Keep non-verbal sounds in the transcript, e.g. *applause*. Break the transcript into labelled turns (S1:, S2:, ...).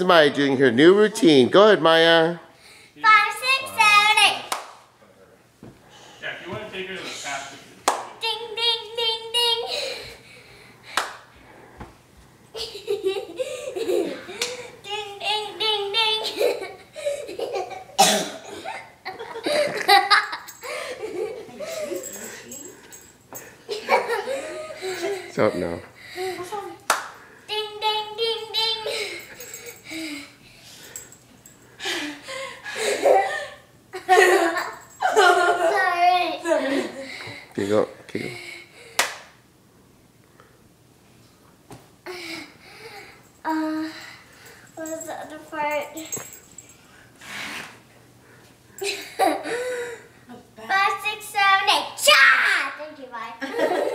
S1: This is Maya doing her new routine. Go ahead, Maya.
S2: Five, six, seven, eight.
S3: Yeah, if you want to take her to the pasture.
S2: Ding, ding, ding, ding. ding, ding, ding, ding.
S1: Stop now.
S2: Kick up, kick up. Uh,
S1: the other part? *laughs* Five,
S2: six, seven, eight. Cha! Thank you, bye. *laughs*